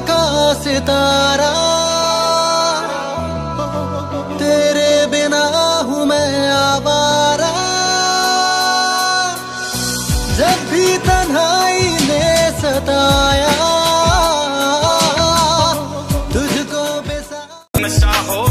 का सितारा। तेरे बिना हूँ मैं आवारा। जब भी तन्हाई ने सताया, तुझको बेसा हो